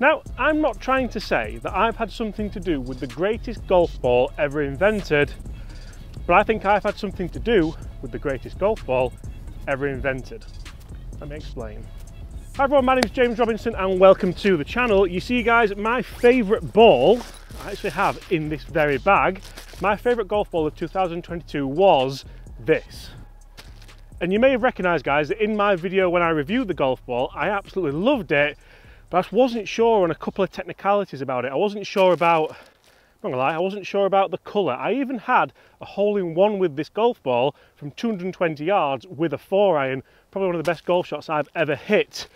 Now, I'm not trying to say that I've had something to do with the greatest golf ball ever invented, but I think I've had something to do with the greatest golf ball ever invented. Let me explain. Hi everyone, my name is James Robinson and welcome to the channel. You see guys, my favourite ball I actually have in this very bag, my favourite golf ball of 2022 was this. And you may have recognised guys that in my video when I reviewed the golf ball, I absolutely loved it but I wasn't sure on a couple of technicalities about it. I wasn't sure about, I'm not gonna lie, I wasn't sure about the colour. I even had a hole-in-one with this golf ball from 220 yards with a four iron, probably one of the best golf shots I've ever hit.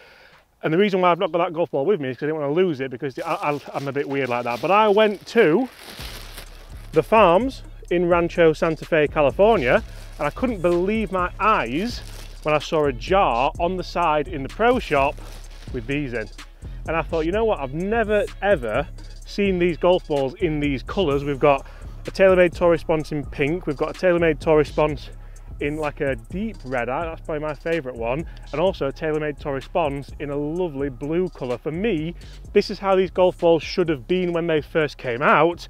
And the reason why I've not got that golf ball with me is because I didn't want to lose it because I, am a bit weird like that. But I went to the farms in Rancho Santa Fe, California, and I couldn't believe my eyes when I saw a jar on the side in the pro shop with these in and I thought, you know what, I've never ever seen these golf balls in these colours. We've got a TaylorMade Tour Response in pink, we've got a TaylorMade Tour Response in like a deep red eye, that's probably my favourite one, and also a TaylorMade Tour Response in a lovely blue colour. For me, this is how these golf balls should have been when they first came out.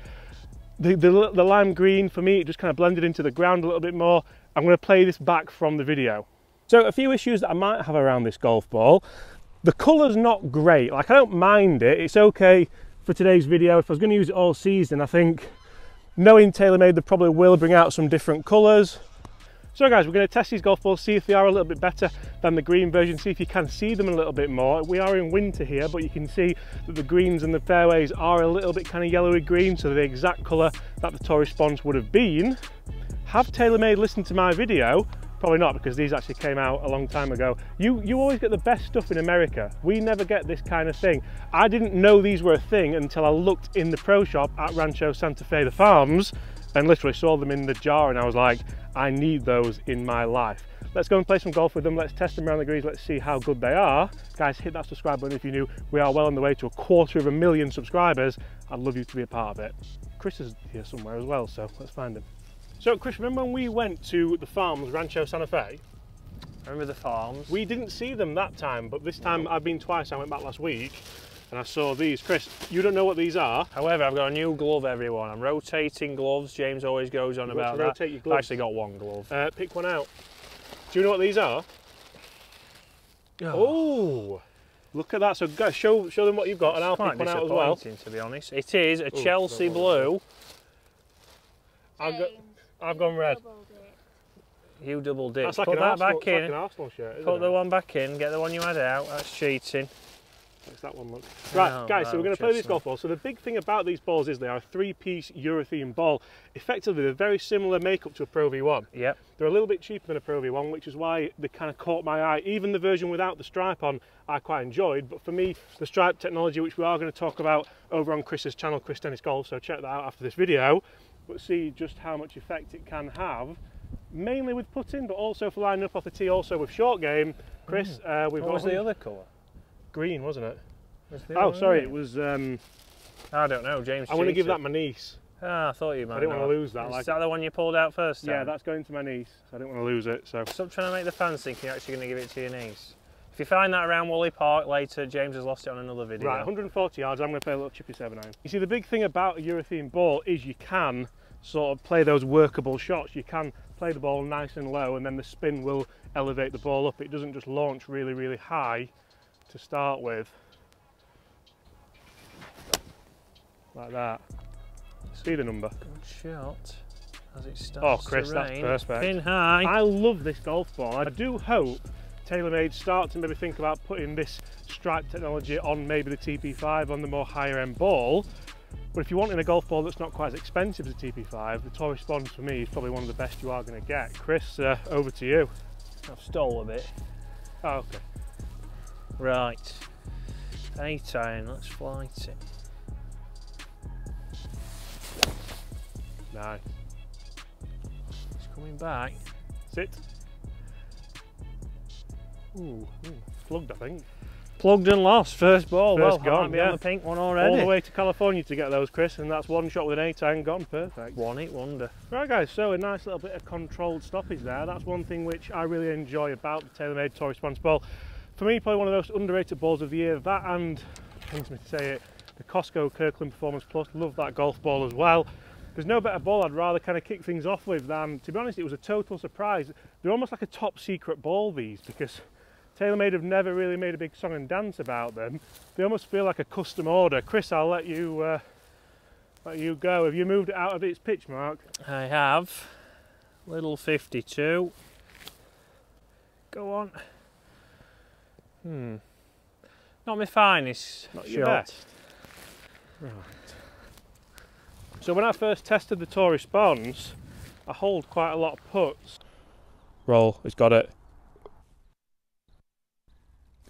The, the, the lime green, for me, it just kind of blended into the ground a little bit more. I'm going to play this back from the video. So a few issues that I might have around this golf ball. The colour's not great, like I don't mind it, it's okay for today's video. If I was going to use it all season, I think knowing TaylorMade, they probably will bring out some different colours. So guys, we're going to test these golf balls, see if they are a little bit better than the green version, see if you can see them a little bit more. We are in winter here, but you can see that the greens and the fairways are a little bit kind of yellowy green, so the exact colour that the Tour Response would have been. Have TaylorMade listened to my video Probably not because these actually came out a long time ago. You, you always get the best stuff in America. We never get this kind of thing. I didn't know these were a thing until I looked in the pro shop at Rancho Santa Fe, the farms, and literally saw them in the jar and I was like, I need those in my life. Let's go and play some golf with them. Let's test them around the greens. Let's see how good they are. Guys, hit that subscribe button if you're new. We are well on the way to a quarter of a million subscribers. I'd love you to be a part of it. Chris is here somewhere as well, so let's find him. So, Chris, remember when we went to the farms, Rancho Santa Fe? I remember the farms. We didn't see them that time, but this time I've been twice. I went back last week and I saw these. Chris, you don't know what these are. However, I've got a new glove, everyone. I'm rotating gloves. James always goes on you about that. Rotate your gloves. I've actually got one glove. Uh, pick one out. Do you know what these are? Oh. oh. Look at that. So guys, show show them what you've got it's and I'll pick one out as well. to be honest. It is a Ooh, Chelsea blue. I've got I've gone red. You doubled it. That's like Put that Arsenal, back in. Like Arsenal shirt, Put it? the one back in. Get the one you had out. That's cheating. What's that one look? Right, oh, guys, so we're going to play this golf ball. So the big thing about these balls is they are a three-piece urethane ball. Effectively, they're very similar makeup to a Pro V1. Yep. They're a little bit cheaper than a Pro V1, which is why they kind of caught my eye. Even the version without the stripe on, I quite enjoyed. But for me, the stripe technology, which we are going to talk about over on Chris's channel, Chris Tennis Golf, so check that out after this video, but see just how much effect it can have mainly with putting, but also for lining up off the tee, also with short game. Chris, mm. uh, we've what got was the other colour? Green, wasn't it? oh, sorry, it was. Um, I don't know, James. I want to give that my niece. Ah, I thought you might. I didn't want to lose that. Is like, that the one you pulled out first? Time? Yeah, that's going to my niece. So I didn't want to lose it. So stop trying to make the fans think you're actually going to give it to your niece. If you find that around Whalley Park later, James has lost it on another video. Right, 140 yards. I'm going to play a little chippy seven iron. You see, the big thing about a urethane ball is you can sort of play those workable shots. You can play the ball nice and low and then the spin will elevate the ball up. It doesn't just launch really, really high to start with. Like that. See the number. Good shot. As it oh, starts oh, Chris, that's perfect. Pin high. I love this golf ball. I do hope TaylorMade start to maybe think about putting this stripe technology on maybe the TP5 on the more higher end ball but if you want in a golf ball that's not quite as expensive as a TP5, the Tour Response for me is probably one of the best you are going to get. Chris, uh, over to you. I've stole a bit. Oh, okay. Right. Eight iron, let's flight it. Nice. It's coming back. Sit. Ooh, ooh, plugged I think. Plugged and lost, first ball. First well, gone, yeah. on the pink one already. All the way to California to get those, Chris, and that's one shot with an 8 iron gone, perfect. One hit wonder. Right guys, so a nice little bit of controlled stoppage there. That's one thing which I really enjoy about the TaylorMade Tour Response ball. For me, probably one of the most underrated balls of the year. That and pains me to say it, the Costco Kirkland Performance Plus. Love that golf ball as well. There's no better ball I'd rather kind of kick things off with than, to be honest, it was a total surprise. They're almost like a top secret ball, these, because TaylorMade have never really made a big song and dance about them. They almost feel like a custom order. Chris, I'll let you uh, let you go. Have you moved it out of its pitch mark? I have. Little 52. Go on. Hmm. Not my finest Not shot. your best. Right. So when I first tested the Tour Response, I hold quite a lot of puts. Roll, he's got it.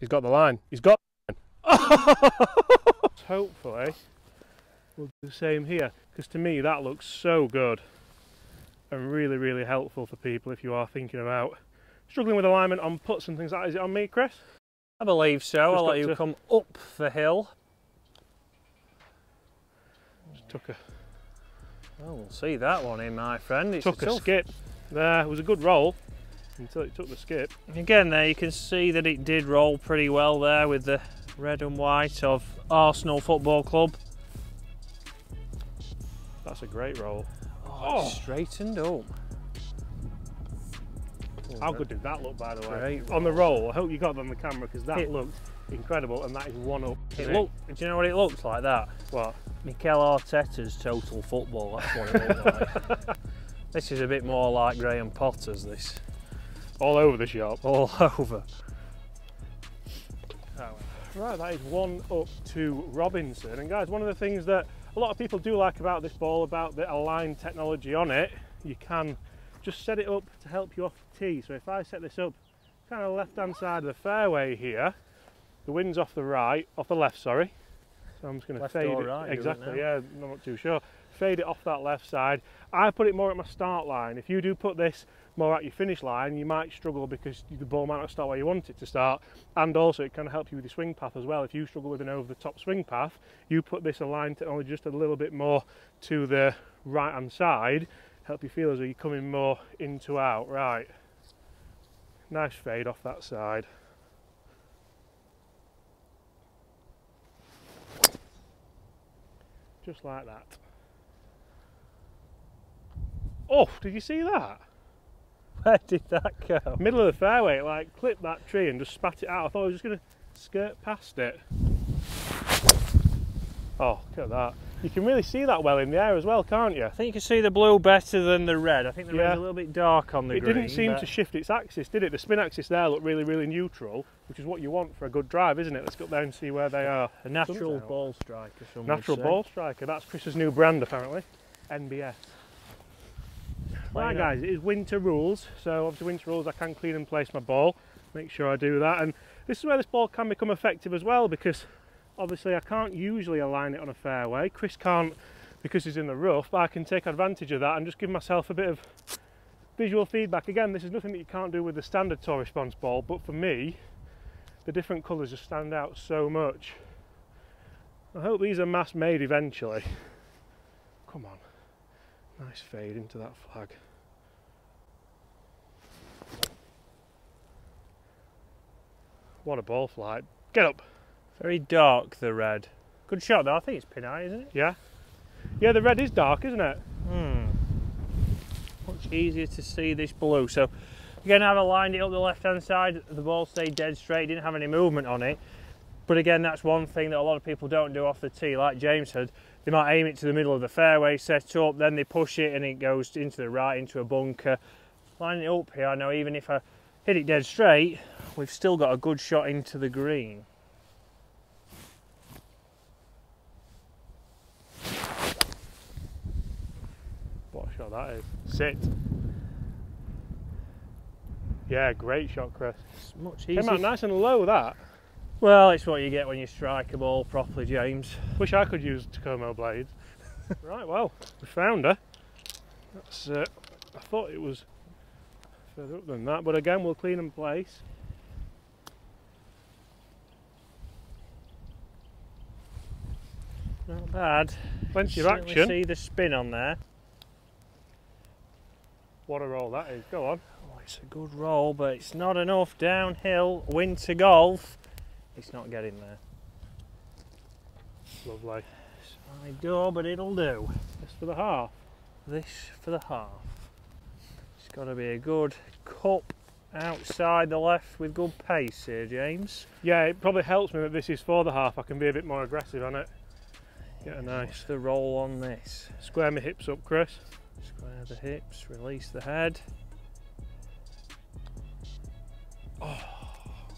He's got the line. He's got the line. Hopefully, we'll do the same here. Because to me, that looks so good. And really, really helpful for people if you are thinking about struggling with alignment on puts and things like that. Is it on me, Chris? I believe so. Just I'll let you to- come up the hill. Just took a Oh, we'll see that one in, my friend. It's took a tough- skip. There, it was a good roll until it took the skip. Again, there you can see that it did roll pretty well there with the red and white of Arsenal Football Club. That's a great roll. Oh, it's oh. straightened up. How good did that look, by the way? On the roll. I hope you got that on the camera because that It- looked incredible, and that is one up. It looked, do you know what it looks like that? What? Mikel Arteta's total football, that's what it looked like. this is a bit more like Graham Potter's, this. All over the shop. All over. Right, that is one up to Robinson. And guys, one of the things that a lot of people do like about this ball, about the Align technology on it, you can just set it up to help you off the tee. So if I set this up kind of left hand side of the fairway here, the wind's off the right, off the left, sorry. So I'm just going to fade it. right, it exactly, yeah, I'm not too sure. Fade it off that left side. I put it more at my start line. If you do put this more at your finish line, you might struggle because the ball might not start where you want it to start. And also, it can help you with your swing path as well. If you struggle with an over the top swing path, you put this Align technology just a little bit more to the right hand side, help you feel as though you're coming more into out. Right. Nice fade off that side. Just like that. Oh, did you see that? Where did that go? Middle of the fairway, it, like clipped that tree and just spat it out. I thought I was just going to skirt past it. Oh, look at that. You can really see that well in the air as well, can't you? I think you can see the blue better than the red. I think the Yeah. red's a little bit dark on the It green. didn't seem but- to shift its axis, did it? The spin axis there looked really, really neutral, which is what you want for a good drive, isn't it? Let's go up there and see where they are. A natural ball striker. Natural ball striker. That's Chris's new brand, apparently. NBS. Right, guys, it is winter rules. So, obviously, winter rules, I can clean and place my ball. Make sure I do that. And this is where this ball can become effective as well because obviously I can't usually align it on a fairway. Chris can't because he's in the rough, but I can take advantage of that and just give myself a bit of visual feedback. Again, this is nothing that you can't do with the standard tour response ball, but for me, the different colours just stand out so much. I hope these are mass made eventually. Come on. Nice fade into that flag. What a ball flight. Get up. Very dark, the red. Good shot though. I think it's pin eye, isn't it? Yeah. Yeah, the red is dark, isn't it? Hmm. Much easier to see this blue. So again, I've aligned it up the left hand side. The ball stayed dead straight. Didn't have any movement on it. But again, that's one thing that a lot of people don't do off the tee. Like James said, they might aim it to the middle of the fairway, set up, then they push it and it goes into the right, into a bunker. Lining it up here, I know even if I hit it dead straight, we've still got a good shot into the green. What a shot that is. Sit. Yeah, great shot, Chris. It's much Came out nice and low, that. Well, it's what you get when you strike a ball properly, James. Wish I could use Takomo blades. right, well, we found her. That's, uh, I thought it was further up than that, but again, we'll clean and place. Not bad. Plenty of action. See the spin on there. What a roll that is. Go on. Oh, it's a good roll, but it's not enough downhill. Winter golf. It's not getting there. Lovely. Side door, but it'll do. Just for the half. This for the half. It's got to be a good cup outside the left with good pace here, James. Yeah, it probably helps me that this is for the half. I can be a bit more aggressive on it. Get a nice What's the roll on this? square my hips up, Chris. Square the hips, release the head. Oh,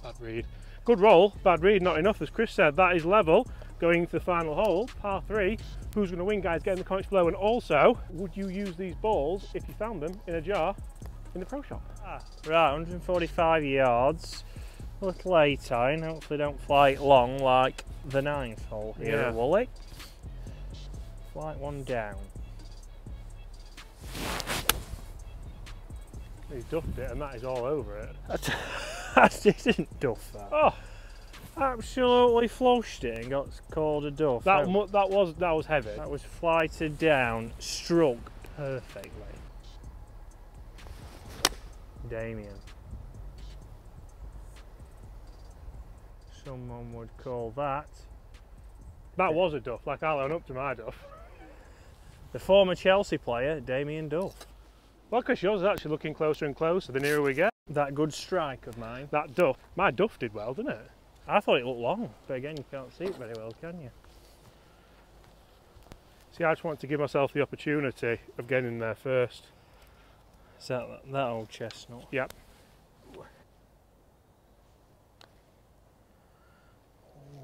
bad read. Good roll, bad read, not enough. As Chris said, that is level going into the final hole, par three. Who's going to win, guys? Get in the comments below. And also, would you use these balls if you found them in a jar in the pro shop? Ah, right, 145 yards. A little 18, hopefully don't fly it long like the ninth hole here, Yeah. will it? Flight one down. He's duffed it, and that is all over it. I didn't duff that. Oh, Absolutely flushed it and got called a duff. that that, that was that was heavy. that was flighted down, struck perfectly. Damien. Someone would call that That was a duff. Like I'll own up to my duff. the former Chelsea player, Damien Duff. Well, because yours is actually looking closer and closer the nearer we get. That good strike of mine. That duff, my duff did well, didn't it? I thought it looked long, but again, you can't see it very well, can you? See, I just want to give myself the opportunity of getting in there first. Is that that old chestnut? Yep.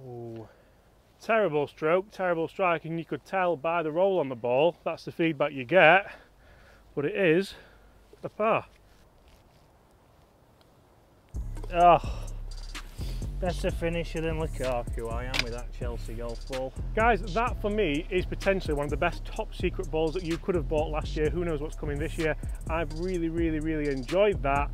Ooh. Terrible stroke, terrible strike, and you could tell by the roll on the ball. That's the feedback you get, but it is a par. Oh, better finisher than Lukaku I am with that Chelsea golf ball. Guys, that for me is potentially one of the best top secret balls that you could have bought last year. Who knows what's coming this year? I've really, really, really enjoyed that.